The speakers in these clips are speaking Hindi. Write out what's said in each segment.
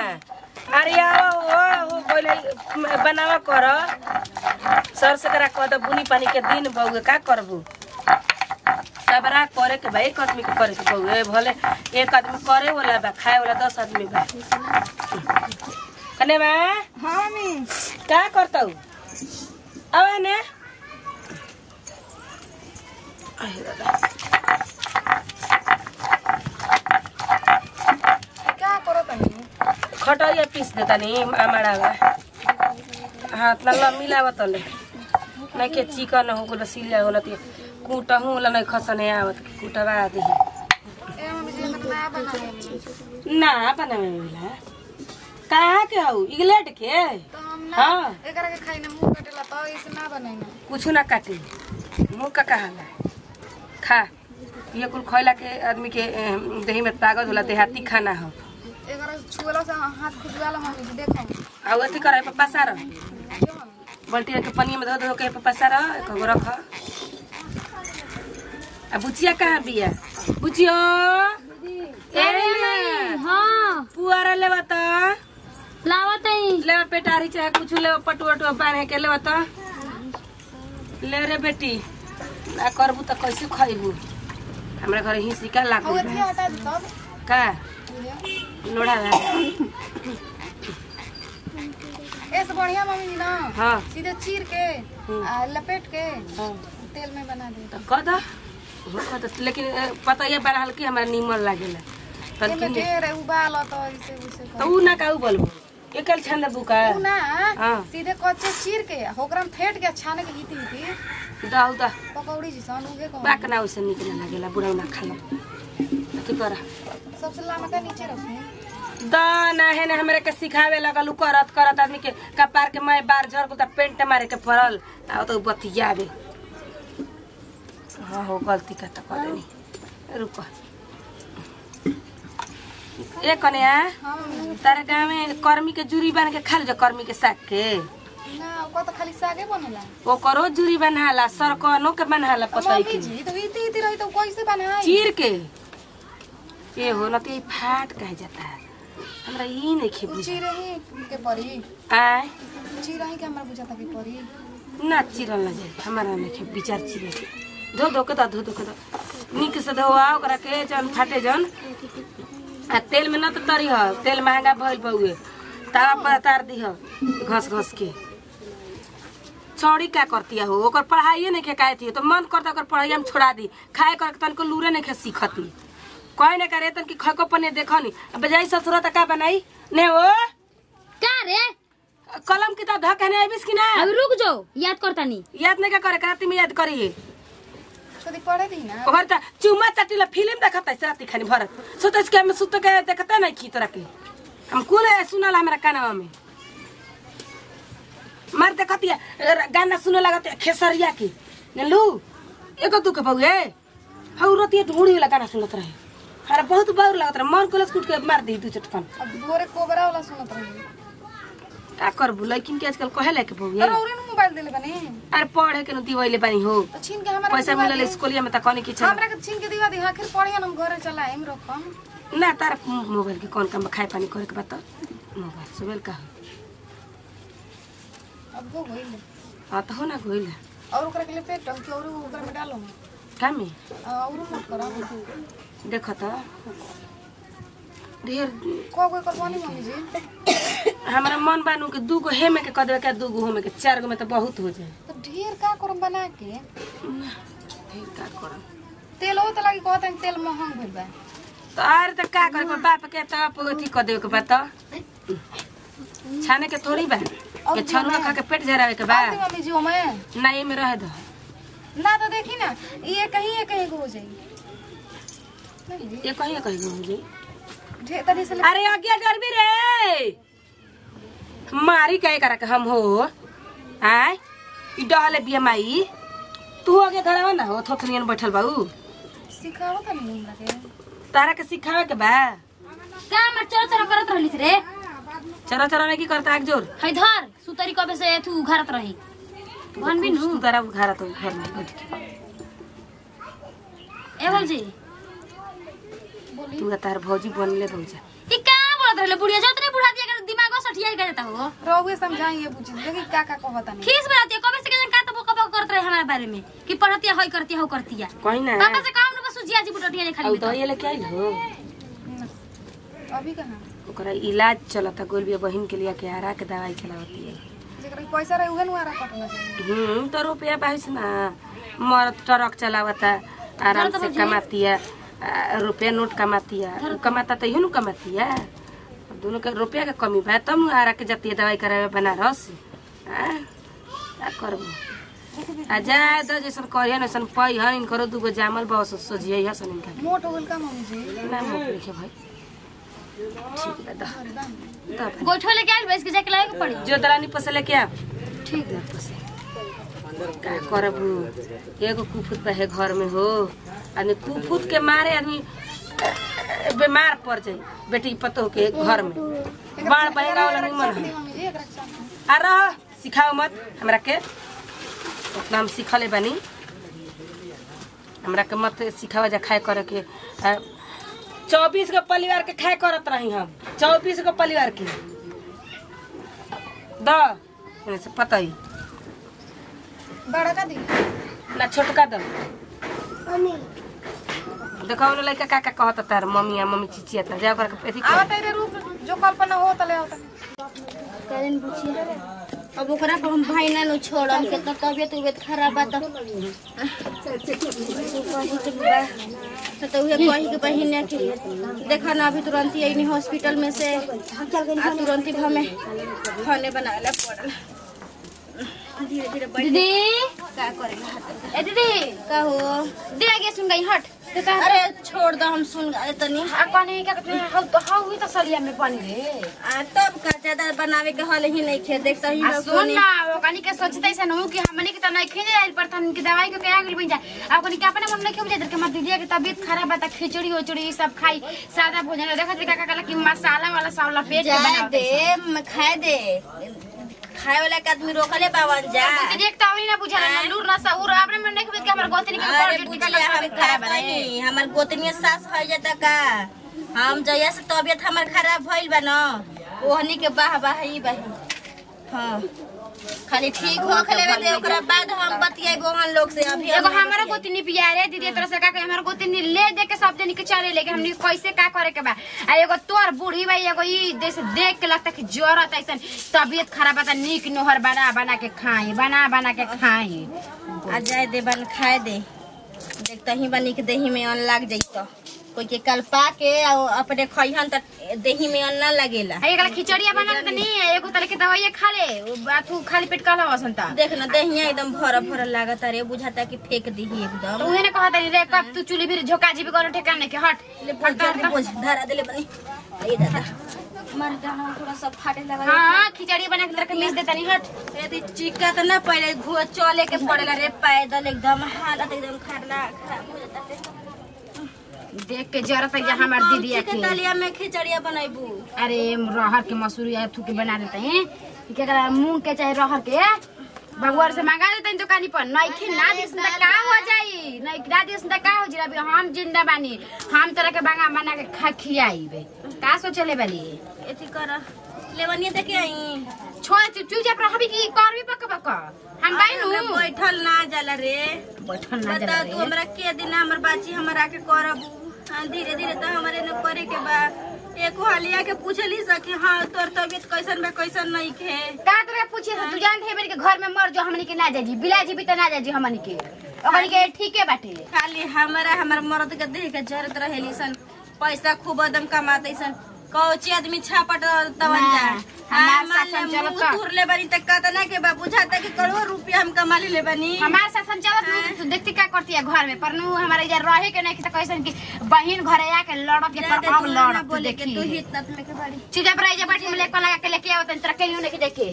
अरे ओ पहिले बनावा कर। सर से करा कह द बुनी पानी के दिन बउए का करबू? सबरा करे के बा एक आदमी के करे के बउए भले एक आदमी करे वाला बा खाए वाला दस आदमी बा। कने बा? हाँ मी। का करतौ? अब ने। अहे दादा। खटैया पीस देता नि आमाड़ा बा हाँ तल्ला मिलावत नहीं के चिकन हो, गेल सिलिया होला त कुटहु होला नहीं खसने आवत कुटवा दे ना बनावे मिला कहाँ के हौ इंग्लैंड के? हाँ। एकरा के खाई मुँह कटेला तो इसे ना बनाई कुछ ना काटे। मुँह का कहाला खा। ये कुल खैला के आदमी के देही में ताकत होला, देहाती खाना हो छुएला से हाथ खुजवाला मम्मी देखो आ अथी करे पप्पा सारा बाल्टी के पानी में धो धो के पप्पा सारा एक गो रख। आ बुचिया कहाँ बिया बुचियो ए ना हाँ। पुआरा लेवा त। लावत है। लेवा पेटारी चाहे कुछ लेवा पटुआ टुआ बांधे के लेवा त। ले रे बेटी ना करबू त कैसे खइबू हमरा घर हिंसी का लागू। का। लोड़ा ला ऐसे बढ़िया मम्मी ना। हाँ। सीधे चीर के। आ, लपेट के हाँ। तेल में बना दे। त कद हो कद लेकिन पता ये बरहल की हमरा नीमन लागेला एमे तनकिन ढेर उबाल तो ऐसे वैसे त ऊ ना का ऊ बोलबो एकल छंद बुका। उ ना हाँ। सीधे कच्चे चीर के ओकरा में फेट के छाने के हिती हिती दाऊ दा। पकौड़ी जी सन उहे कहो बाक ना उसे निक ना लागेला बुढ़ाऊ ना खाला। कर। सबसे लामा का नीचे रखी दाना है ना हमरे के सिखावे लगल करत करत आदमी के कपार के मैं बार झर को पेंट मारे के पड़ल। आ तो बतियावे। हाँ हो गलती का त कर देनी। रुक। ए कन्या हाँ। तारे गाँव में कर्मी के जूरी बन के खा जा कर्मी के साग के। ना ओकर तो खाली सागे बनेला। ओकरो जूरी बनाला सरकनो के बनाला पतई मम्मी के। जी तो इती इती रही तो कैसे बनाई चीर के। ये हो न तो फाट कह जाता है। हमरा ई नहीं खे बुझा चीर ही के परी। आय चीर ही के हमरा बुझाता के परी। ना चिरल ना जाए हमारा नहीं खे विचार चिरे के धो धो के धो धो के निक से धोआ ओकरा के जन फाटे जन। आ तेल में न तो तरी ह तेल महँगा भइल बउए तावा पर तार दी ह घस घस के। चौड़ी क्या करती हो ओकर पढ़ाइए नहीं के काहे थी तो मन करता ओकर पढ़ाई हम छोड़ा दी। खाए कर तनको लूरे नहीं के सीखती। कहे न करे तन की खको पने देखनी। अब जाई ससुर त का बनाई? ने हो का रे? कलम किताब धके ने आबिस कि ना? अब रुक जाओ याद करता नहीं। याद नहीं का करे राती में याद करी। छोदी पढ़े दी ना। ओकर त चुमा चाटीला फ़िल्म देखता है राती खानी भरत। सोतस के हम सुत के देखता नहीं की तरह के। हम कुल सुनल हमरा कानवा में मार देखती है गाना सुने लगत है खेसरिया की। ने लू एको तू के बउए हौ रतिया ढूंढी वाला गाना सुनत रहे। अरे बहुत बाउर लगत रहे मन कोलस कुट के मार दी दू चटकन। अब भोरे कोबरा वाला सुनत रही। का करबू लेकिन के आजकल कहे लायक बउए अरे औरे नु मोबाइल देले बने। अरे पढ़े के न दिवैले बानी हो। तो छीन के हमरा पैसा मिलल स्कूलिया में त कनी की हमरा के छीन के दिवा दी आखिर पढ़िया हम घरे चला हम रखम ना तारा मोबाइल के कौन काम खाए पानी करे के बता मोबाइल सुबेल का अब हो गइल हाँ तो हो ना गोइल और ओकरा के लिए पेट और ओकरा में डालो। का में। और मत करा। देख त ढेर। को कोई करवानी मम्मी जी? हमारा मन बानू के दू गो हेमे के कदवे के दू गो होमे के? चार गो में तो बहुत हो जाए। तो ढेर का करम बना के? ढेर का करम तेल हो तो लगी कहते तेल महंग भइल बा तो आर त का करे बाप के त अथी क देवे के बा त छाने के थोड़ी बा के छनुआ खा के पेट झरावे के बा। मम्मी जी में ना ये में रह दो। ना तो देखी ना ये कहीं ये कहीं हो जाई। नहीं जी, ये कहीं कहीं हो ढेर तनी से अरे आज्ञा डरबी रे। मारी कहे करा हम हो। आय ई डहले बिया माई। तू आगे धरावा ना हो थोथनियन बैठल बाऊ। सिखाओ तनी हमरा के। तारा के सिखावे के बा। का मर चलो चलो करत रहलिस रे? चरा चरा ने की करता आग ज़ोर? है धर सुतरी कबे से तू उघारत रही। भन भी नु? तू तारा घर तो घर में बैठ के। ए भौजी तू तार भौजी बनले दो जा ई का बोलत रहले? बुढ़िया जात रे बुढ़ा जाता हो? रहुए समझाइए बुझी देखी का का कहता नहीं खीस बनाती है कबे से कहन का तो बका बका करत रहे हमारे बारे में? कि पढ़तिया होई करतिया हो करतिया। कहीं ना। पापा से काम न बस जिया जी बुटटिया नहीं और खाली दवाई लेके आई हो। अभी कहाँ? ओकरा इलाज चलता गोलबिया बहिन के लिए के हरा के दवाई चलावती है। जेकरा पैसा रहे उहे नुआरा कटना चाहिए हम्म तो रुपया बाईस ना। मर्द ट्रक चलावता आराम से कमाती है रुपया नोट कमाती है। कमाता तो इहो नु कमाती है। दोनों के रुपया के कमी बा तब नु आरा के जती है दवाई करावे बनारस आ, का करबो। आ जा दो जैसन करिए न सन पई हन इनकरो दूगो जामल सोझिए हसन इनका। मोट हो गइल का मम्मी जी? ना मोट लिखे भाई। ठीक बा दा। दा गोठो लेके आइल बेस के जाके लाए के पड़ी? जो दलानी पसे लेके आ। ठीक है पसे का करबू? एगो कुफुत घर में हो। आदमी कुफुत के मारे आदमी बीमार पड़ जाई बेटी पतो के घर में बाढ़ बहेगा वाला निमन है के आ रह सिखाओ मत हमरा के उतना हम सिखले बानी। हमरा के मत सिखावा जा खाए करे के चौबीस गो परिवार के खाए करत रही हम। चौबीस गो परिवार के द से पता ही बड़ा का दी। ना छोटका द। देखो उन लड़का का का कहत तार मम्मी आ मम्मी चिचिया ता जा कर एथी कर। आवत रे रूप जो कल्पना हो तले आवत करें पूछिए अब ओकरा को हम भाई ना नु छोड़म के तो तबियत उबियत खराब बा तो तो उहे कही के बहिन के देखा ना अभी तुरंत ही आई हॉस्पिटल में से आ तुरंत ही हमें खाने बनावे पड़ल धीरे धीरे दीदी। का करेगा दीदी। का हो दे आगे सुन गई हट। अरे छोड़ दो हम सुन गए तनी आ पानी का कहते हैं? हाउ तो हाउ हुई तो सलिया में पानी रे। आ तब का ज़्यादा बनावे के हल ही नहीं खे देखता ही आ लोग सुन ना के सोचते नु कि हमने के त नहीं खेले आइल पर हम के दवाई के कया गेल बन जाए। आ कनी के अपने मन नहीं इधर के मत दीजिए के तबीयत खराब त खिचड़ी उचड़ी सब खाई सादा भोजन। देखत का का कि मसाला वाला के जा बनाते दे खाए दे। खाए वाला के आदमी रोकले बावन जा। दीदी एक तावरी ना बुझा ना लूर ना सहूर आपने मन नहीं के हमर गोतनी के अरे बुझिया हम खराब बने हमर गोतनी सास हो जाता का हम जया से तबियत हमर खराब भइल बा न ओहनी के बाह बाह ही बाही हाँ। खाली ठीक हो खले दे ओकरा बाद हम बतियाइबो हम लोग से अभी। एगो हम- हमारा गोतनी पिया रे दीदी तरह से का कहे हमारा गोतनी ले दे के सब दिन के चले लेके हमनी कैसे का करे के बा? आ एगो तोर बूढ़ी भाई एगो ई जैसे देख के लगता कि जरत ऐसन तबीयत खराब बता नीक नोहर बना बना के खाई बना बना के खाई। आ जाए दे बन खाए दे। देखता ही बनी के देही में अन्न लाग जाइत। कोई के कल पा के अपने खइहन त देही में अन्न ना लगेला। आ एकरा खिचड़िया बना के नहीं एगो तरह के दवाई खा ले उ बातू खाली पेट कहला वसन त। देख ना देहिया एकदम भर भर लागत रे बुझाता कि फेंक दीही एकदम। तो उहे ने कहत रे कब तू चुली भी झोका जी भी कोनो ठिकाने के हट ले बोझ धरा देले बनी। ए दादा। मार डाना थोड़ा सा फाटे लगा हाँ खिचड़ी बना के तरह के मिस देता नहीं हट। यदि चिक्का त ना पहिले घुआ चले के पड़ेला रे पैदल एकदम हालत एकदम खरला खराब हो देख के जरत है हमार दीदी के के दलिया में खिचड़िया बनाइबू अरे रहर के मसूरी या थू के बना देते हैं? कि केकरा मूंग के चाहे रहर के भगवान से मंगा देते हैं दुकानी पर। नहीं खी ना दिस त का हो जाई? नहीं ना दिस त का हो जी अभी हम ज़िंदा बानी। हम तरह के बंगा बना के खा खियाई का सोचले बानी? एथी कर। लेवनिया देखे आई। छोड़ चुप चुपचाप रहबी की करबी पक पक हम बाइनु। बैठल ना जाला रे। बैठल ना जाला बता तू हमरा के दिन हमर बाची हमरा के करब। हाँ धीरे धीरे तो हमारे न करे के बा। एको हालिया के पूछली सकी हाँ तोर तबियत कैसन बा कैसन नहीं के का तोरा पूछे तू जान थे के घर में मर जो हमनी के ना जाजी बिलाजी भी त ना जाजी हमनी के ओकनी के ठीके बाटे। खाली हमरा हमर मर्द के देह के ज़रूरत रहेली सन। पैसा खूब एकदम कमाते सन। कौची आदमी छापट हाँ, ले का। बनी त के बा बुझाता कि करोड़ रुपया हम कमा ले बनी। हमार तू देखती का करती है घर में? पर नु हमारे इधर रहे के नहीं कि तो कैसन की बहन घरे लड़त के पर हम लड़त तू बोले के तू ही। इतना में के बाड़ी। चुपचाप रह जा बैठी में लेकर लगा के लेके आओ तन तरह के नहीं देखे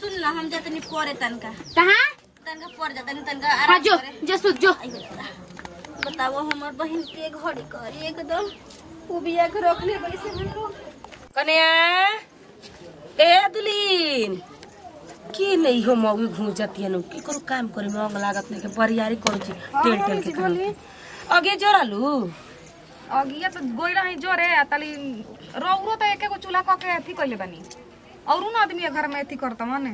सुन ना हम जतनी परे तनका। कहाँ? तनका पर जतनी तनका हाँ जो जो सुत जो। हो। बताओ हमर बहन के घड़ी करी एकदम। उबिया के रख ले बड़ी से हमको। कन्या ए दुलीन की नहीं हो मौगी घूम जाती है की करू काम करे? मंग लागत नहीं के बरियारी करू छी टेल टेल के काम अगे जोरालू। अगिया तो गोइला है जोरे तली रौरो तो एके गो चूल्हा क के अथी कइले बानी। और उन आदमी घर में एथी करता माने।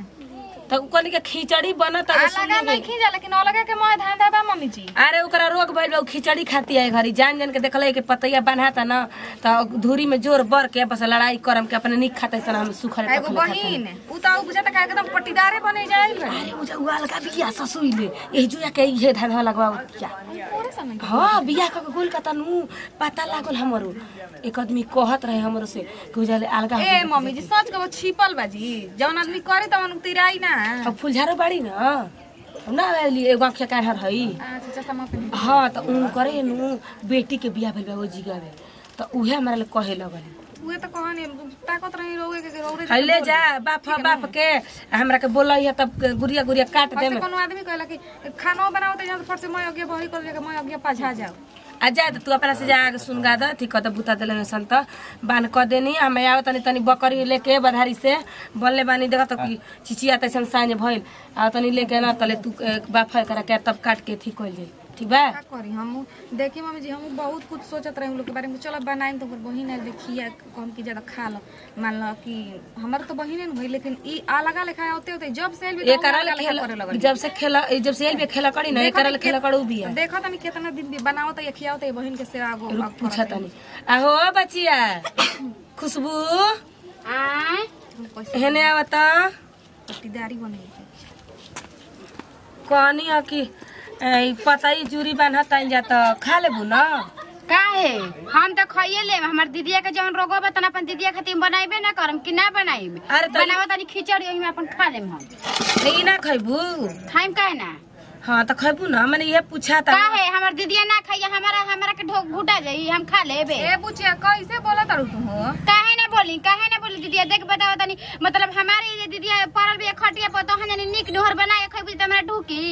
तो कनी के खिचड़ी बनत आ लगा नहीं। लेकिन अलगा के मोह धांधा बा मम्मी जी। अरे ओकरा रोग भइल बा खिचड़ी खाती है घरी जान जान के देखले कि पतैया बनाता ना तो धूरी में ज़ोर बर के बस लड़ाई करम के अपने निक खाते सन हम सुखल एगो बहिन उ त बुझा त का एकदम पट्टीदारे बने जाए अरे उ बिया ससुई ले ए जुया के ये धान लगवाओ क्या हाँ बिया का गोल का तनु पता लागल हमरो। एक आदमी कहत रहे हमरो से कि अलगा ए मम्मी जी सच कहो छिपल बाजी जौन आदमी करे तवन तिराई ना। अब फुलझारो बाड़ी ना हम ना आइली एगो आँखिया हई अच्छा चश्मा पहन हाँ तो उ करे नु बेटी के बियाह भइल बा ओ जिगा में तो उहे हमरा ले कहे लगल उहे त कहनी ताकत रही रोगे के रोगे है ले जा बाप बाप के। हमरा के बोलैया तब गुड़िया गुड़िया काट दे कोनो आदमी कहला कि खानो बनाओ त फट से मैं अगे बही कर लेके मैं अगे पाछा जाओ आ जा तू अपना से जा सुनगा द ठीक त बुता देले सन त बान क देनी हम आव तनी तनी बकरी लेके बधारी से बनले बानी देख तो चिचिया तैसन साँझ भइल आ तनी लेके ना तले तू बाफा करा के तब काट के अथी कइल ठीक बा? का करी हम? देखी मम्मी जी हम बहुत कुछ सोचत रहे लोग के बारे में। चलो बनाई तो बहिन आइल देखिए कम की ज़्यादा खा लो। मान लो कि हमार तो बहिने भई लेकिन ई अलगा लेखा होते होते जब से आइल भी ए तो लेखा करे लगल जब से खेला जब से एल बे खेला करी ना ए करा खेला करू भी है। देखो तनी कितना दिन भी बनाओ तो खियाओ तो बहिन के सेवा गो पूछा तनी आहो बचिया। खुशबू। आय। हेने आवता पट्टीदारी बने कहनी है कि पताई जूरी बांधत जा त खा लेबू ना काहे? हम तो खाइए ले हमर दीदिया के जवन रोगो बा तना अपन दीदिया खातिर बनाइबे ना करम कि ना बनाइबे? अरे तो- बनावो तनी खिचड़ी ओही में अपन खा लेम हम। ई ना खैबू। खाइम काहे ना? हाँ तो खैबू ना मैंने ये पूछा था। काहे? हमर दीदिया ना खाइए हमारा हमारा के ढोक घुटा जाई हम खा लेबे। ए बुचिया कैसे बोला तारू तू? हो ना बोली काहे ना बोली दीदी देख बताओ तनी। मतलब हमारी जे दीदिया परल भी खटिया पर तो हने निक डोहर बनाए खइबू त हमरा ढूकी।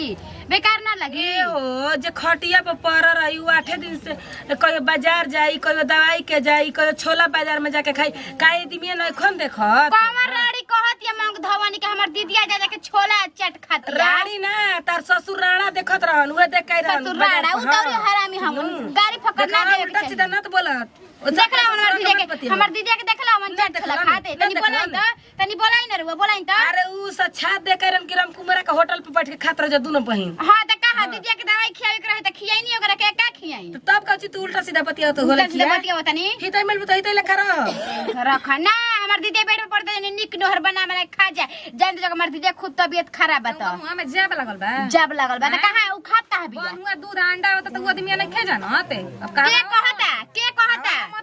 बेकार ना लगी। ए हो जे खटिया पर पड़ रही उ आठे दिन से कहियो बाज़ार जाई कहियो दवाई के जाई कहियो छोला बाज़ार में जाके खाई। काहे दिमिया नहीं खन देखत? कमर कहत या मंग धवानी के हमर दीदिया जा जाके छोला चट खाती रानी ना तार ससुर राणा देखत रहन उहे देख के रहन। ससुर राड़ा उ तौरी हरामी हम गाड़ी फकर ना देखा उल्टा के सीधा नत बोलत। देखला हमर दीदिया के हमर दीदिया के देखला मन ना। चट खाते। तनी बोलाई त तनी बोलाई न रुआ बोलाई त अरे उ सच्छात दे के रन कि राम कुमार के होटल पे बैठ के खात रह जा दोनों बहिन। हाँ त कहा दीदी के दवाई खियावे के रहे त खियाई नहीं ओकरा के का खियाई? त तब कहछी तू उल्टा सीधा बतिया तो होला खिया सीधा बतानी बतिया तनी हितै मिल बुतै हितै लेखा रह रखा ना हमर दीदी पेट में जने निक नोहर बना बना खा जाए जान तो हमर दीदी खुद तबीयत खराब बा त। मुँह में जेब लगल बा। जब लागल बा त कहा उ खात कहाँ बिया बनुआ दूध अंडा होता तो वो आदमी ने खे जानत अब का के कहता के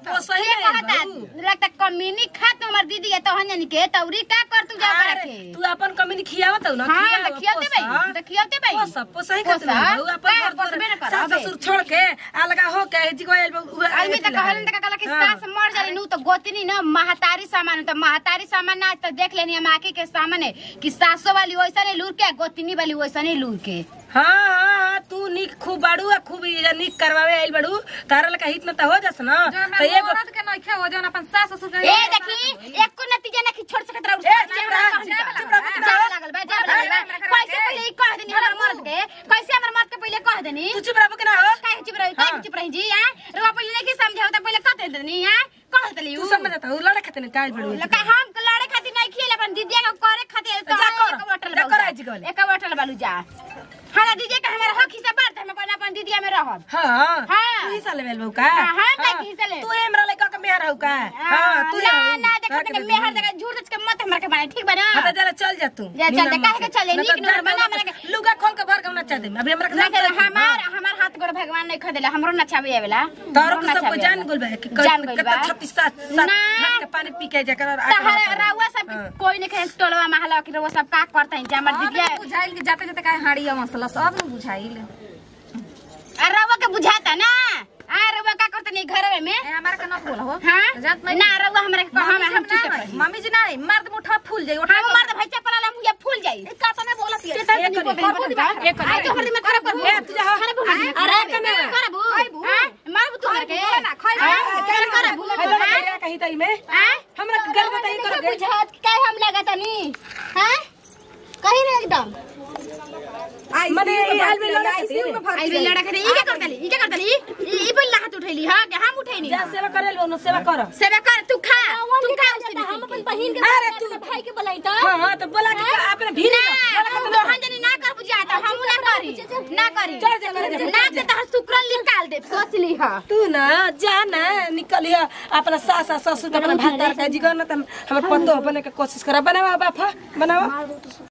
कहता वो सही है कहता लगता कमीनी खात हमर दीदी है तो हन के तौरी का कर तू जा अरे, रखे तू अपन कमी खियावत हो ना हाँ तो खियाते भाई तो खियाते भाई। पोसा पोसा ही पोसा। खाते बहू अपन घर पोसबे न कर, सास ससुर छोड़ के अलगा हो के जी आदमी तो कहलन त कहला कि सास मर जाली नु तो गोतनी न महतारी सामान तो महतारी सामान ना तो देख लेनी हम आके के सामने कि सासो वाली वैसा नहीं लूर के गोतनी वाली वैसा नहीं लूर के। हाँ हाँ हाँ तू निक खूब बाड़ू आ खूब निक करवावे आइल बाड़ू। तारा लका हित न त हो जास ना। जो तो मैं एगो औरत के नहीं खे हो जो अपन सास ससुर के ए देखी? एक को नतीजा ना कि छोड़ सकत रहू ए, चुप रह, चुप रह, चुप लागल बा जाब लागल बा कैसे पहले ई कह देनी हमरा मर्द के? कैसे हमर मर्द के पहले कह देनी? तू चुप रह के ना हो। काहे चुप रही? काहे चुप रही जी हाँ? रुआ पहले नहीं समझाओ त पहले कह देनी हाँ? कह देली तू समझ जाता हूँ लड़े खातिर काल बाड़ू लका हम लड़े खातिर नहीं खिले अपन दीदी के करे खातिर तो जा एक बोतल कर आज गले एक बोतल बालू जा हाँ दीदी के हमारा हक हिस्सा बांट हम अपन दीदी में रहब हाँ हाँ। तू लेवल बहू का हाँ, हाँ, के हिस्सा ले? तू हमरा लइका के मेहर हौ का हाँ तू ना ना। देखो के के मेहर। देखा झूठ सच के मत हमरा के माने ठीक बा ना हाँ जरा चल जा तू जा, चल, काहे के चले? नीक ना तो बना, हमरा के- लुगा खोल के भर के ना चा दे अभी हमरा के के। हमार हमार हाथ गोड़ भगवान नहीं खदेला हमरो नचावे आवेला तारो के सब जान। गोल बा कि कितना बा। छत्तीस सात सात के पानी पी के जाकर रउआ सब। कोई नहीं कहे टोलवा महला कि रउआ सब का करता है जे हमर दीदिया बुझाइल कि जाते जाते काहे हाड़िया मसला सब बुझाइल आ रउआ के बुझाता ना? आ रउआ का करता नहीं घर में? ए हमारा के न बोला हो। हाँ? जात नहीं ना रउआ हमरा के कहा हम जी चुप ना रही। मम्मी जी नहीं मर्द मुठा फूल जाई उठा हम मर्द भाई चपला ला मुझे फूल जाई। का तो मैं बोलत के है तर नहीं बोल रही एक तो हर दिन खराब कर। ए, तुझे हाँ। खराब अरे, अरे कने? करबू हाँ मारबू तू के। बोला। ना, खाई हाँ, करबू हेलो कहीं तई में। हाँ हमरा गल बताई कर बुझात काय हम लागत नहीं हाँ कहीं एकदम। मने ई में लड़ा के आई लड़ा करे ई क्या करतली ई क्या करतली ई ई हाथ उठैली। हाँ के हम उठैनी जा सेवा करे लो सेवा कर। सेवा कर तू खा तू खा उसी हम अपन बहन के अरे तू- भाई के बुलाई तो हाँ हाँ तो बोला कि अपने भीड़ ना जनी ना कर बुझा तो हम ना करी ना करी। चल जा, चल ना के तहर शुक्र निकाल दे। सोच ली हाँ। तू ना जा ना निकलिया अपना सास ससुर के अपना भात का जिगर ना त हमर पतो बने के कोशिश करा। बनावा बाफा बनावा।